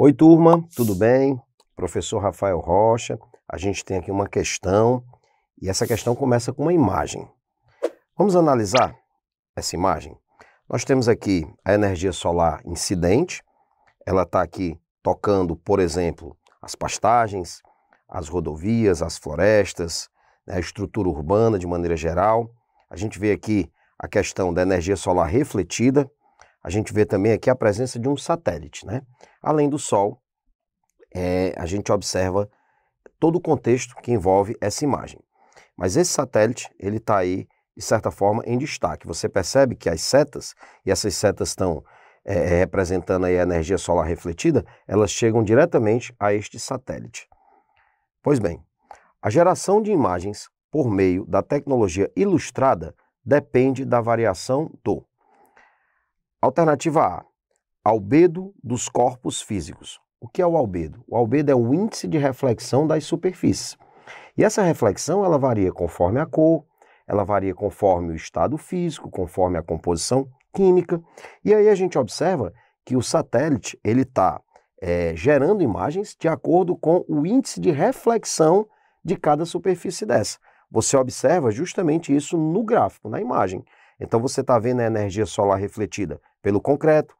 Oi, turma, tudo bem? Professor Rafael Rocha. A gente tem aqui uma questão e essa questão começa com uma imagem. Vamos analisar essa imagem? Nós temos aqui a energia solar incidente, ela está aqui tocando, por exemplo, as pastagens, as rodovias, as florestas, né, a estrutura urbana de maneira geral. A gente vê aqui a questão da energia solar refletida, a gente vê também aqui a presença de um satélite, né? Além do Sol, é, a gente observa todo o contexto que envolve essa imagem. Mas esse satélite, ele está aí, de certa forma, em destaque. Você percebe que as setas, e essas setas estão é, é, representando aí a energia solar refletida, elas chegam diretamente a este satélite. Pois bem, a geração de imagens por meio da tecnologia ilustrada depende da variação do Alternativa A, albedo dos corpos físicos. O que é o albedo? O albedo é o índice de reflexão das superfícies. E essa reflexão ela varia conforme a cor, ela varia conforme o estado físico, conforme a composição química. E aí a gente observa que o satélite ele está é, gerando imagens de acordo com o índice de reflexão de cada superfície dessa. Você observa justamente isso no gráfico, na imagem. Então você está vendo a energia solar refletida pelo concreto,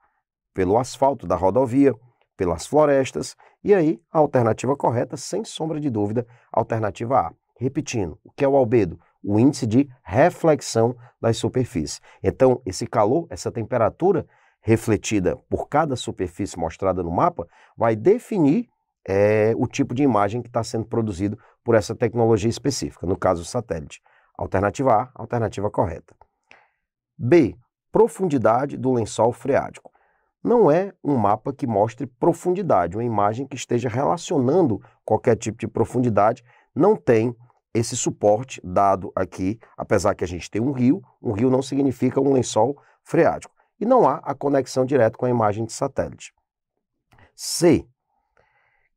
pelo asfalto da rodovia, pelas florestas, e aí a alternativa correta, sem sombra de dúvida, alternativa A. Repetindo, o que é o albedo? O índice de reflexão das superfícies. Então, esse calor, essa temperatura refletida por cada superfície mostrada no mapa, vai definir é, o tipo de imagem que está sendo produzido por essa tecnologia específica, no caso o satélite. Alternativa A, alternativa correta. B. Profundidade do lençol freático. Não é um mapa que mostre profundidade, uma imagem que esteja relacionando qualquer tipo de profundidade, não tem esse suporte dado aqui, apesar que a gente tem um rio, um rio não significa um lençol freático. E não há a conexão direta com a imagem de satélite. C.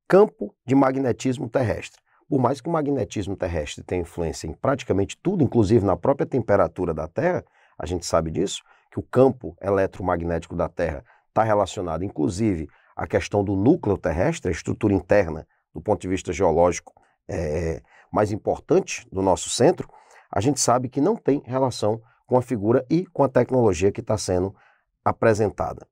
Campo de magnetismo terrestre. Por mais que o magnetismo terrestre tenha influência em praticamente tudo, inclusive na própria temperatura da Terra, a gente sabe disso, que o campo eletromagnético da Terra está relacionado, inclusive, à questão do núcleo terrestre, a estrutura interna, do ponto de vista geológico, é, mais importante do nosso centro, a gente sabe que não tem relação com a figura e com a tecnologia que está sendo apresentada.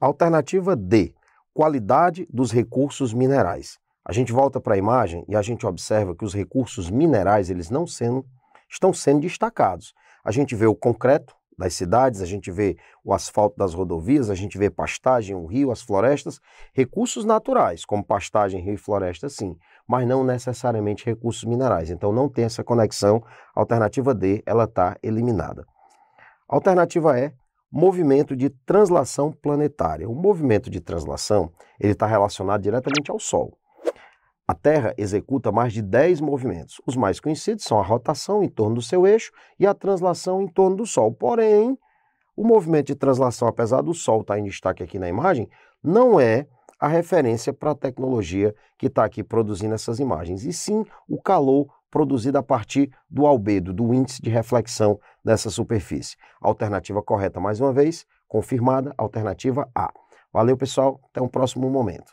Alternativa D, qualidade dos recursos minerais. A gente volta para a imagem e a gente observa que os recursos minerais eles não sendo, estão sendo destacados. A gente vê o concreto das cidades, a gente vê o asfalto das rodovias, a gente vê pastagem, o rio, as florestas, recursos naturais, como pastagem, rio e floresta, sim, mas não necessariamente recursos minerais. Então não tem essa conexão. Alternativa D, ela está eliminada. Alternativa E, movimento de translação planetária. O movimento de translação ele está relacionado diretamente ao Sol. A Terra executa mais de 10 movimentos. Os mais conhecidos são a rotação em torno do seu eixo e a translação em torno do Sol. Porém, o movimento de translação, apesar do Sol estar em destaque aqui na imagem, não é a referência para a tecnologia que está aqui produzindo essas imagens, e sim o calor produzido a partir do albedo, do índice de reflexão dessa superfície. Alternativa correta, mais uma vez, confirmada, alternativa A. Valeu, pessoal, até um próximo momento.